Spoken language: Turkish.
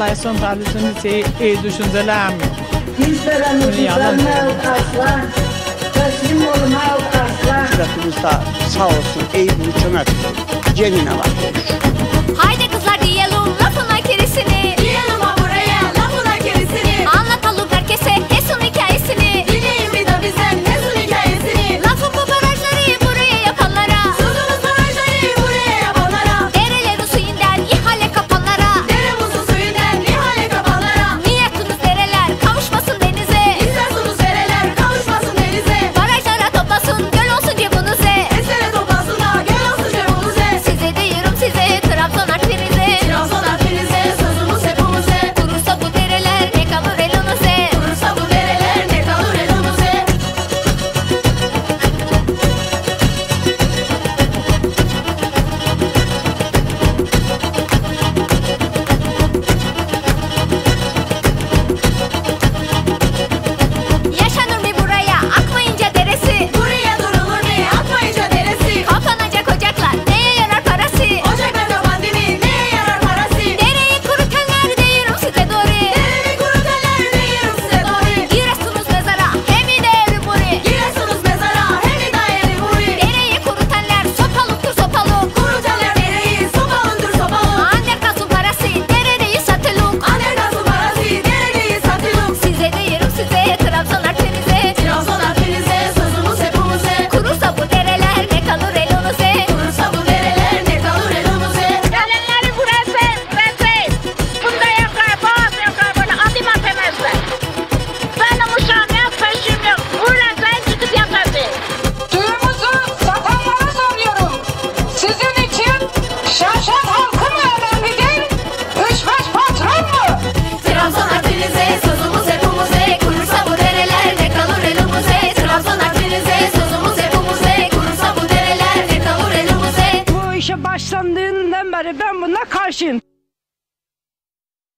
الله يصون على سنتي ايدو شنزل عمي Bizlere müdürlenme aslan, teslim olma aslan. Devletimiz sağ olsun eğitim hükümet. Cemine var. Haydi kızlar savaşa başlandığından beri ben buna karşıyım.